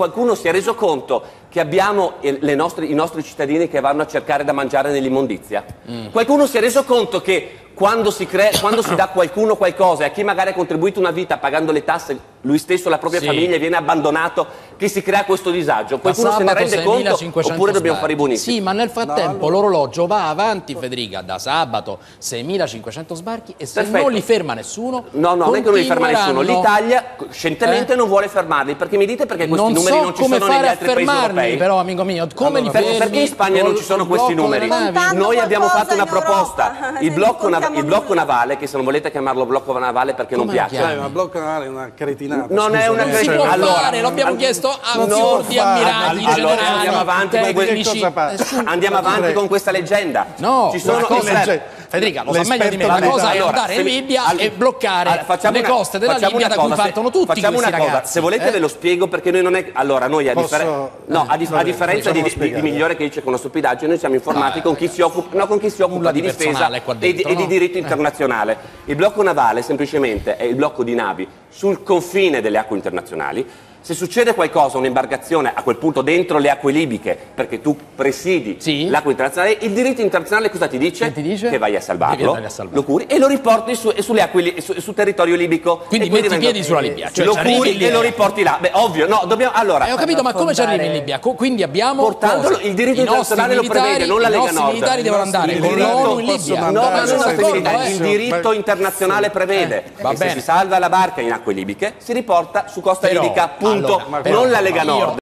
qualcuno si è reso conto che abbiamo le nostre- i nostri cittadini che vanno a cercare da mangiare nell'immondizia? Qualcuno si è reso conto che quando si, crea- quando si dà a qualcuno qualcosa e a chi magari ha contribuito una vita pagando le tasse, lui stesso, la propria Sì. famiglia viene abbandonato, che si crea questo disagio? Qualcuno se ne rende conto 6.500 oppure dobbiamo sbarchi. fare i buonisti? Sì, ma nel frattempo l'orologio va avanti, Federica, da sabato 6.500 sbarchi e se Perfetto. non li ferma nessuno, No, no, non è che non li ferma nessuno. L'Italia scientemente Eh? non vuole fermarli perché mi dite perché questi non numeri so non ci sono negli altri paesi fermarli, europei. però, amico mio, come li Per- fermi? perché in Spagna non ci sono questi numeri? Noi abbiamo fatto una proposta. Il blocco, nav- il blocco navale, che se non volete chiamarlo blocco navale perché non Come lo piace. Dai, ma blocco navale è una cretinata. Non è una Non si Cioè, può allora- fare, lo abbiamo all- chiesto a non può fare. ammiragli, Allora, generali, andiamo avanti con que- Andiamo avanti con questa leggenda. No, ci sono Israele- Federica, lo sa meglio di me, la cosa è Allora, andare in Libia allora- e bloccare allora, le una- coste della Libia da cui cosa, se- partono tutti facciamo una cosa, ragazzi. se volete eh? ve lo spiego perché noi non è allora noi a, Posso- differen- no, a, dif- a differenza di, di, di Migliore che dice con una stupidaggine noi siamo informati con chi si occupa, no, con chi si occupa di di difesa e di, e no? diritto Eh. internazionale. Il blocco navale semplicemente è il blocco di navi sul confine delle acque internazionali. Se succede qualcosa, un'imbarcazione a quel punto dentro le acque libiche, perché tu presidi Sì. l'acqua internazionale, il diritto internazionale cosa ti dice? Che ti dice? Che vai a salvarlo, a salvarlo. lo curi e lo riporti su, sulle acque su, sul territorio libico. Quindi E metti i vengono- piedi sulla Libia, cioè lo curi e lo riporti là. Beh, ovvio, no, dobbiamo allora. Eh, ho capito, ma come ci arrivi in Libia? Co- Quindi abbiamo Portandolo- cosa? il diritto I internazionale lo prevede, non la I Lega nostri Nord. militari devono I andare con l'ONU in Libia. No, ma non d'accordo, prevede, eh. il diritto internazionale prevede Eh, va che se si salva la barca in acque libiche si riporta su costa libica, punto, allora, non però, la Lega io- Nord.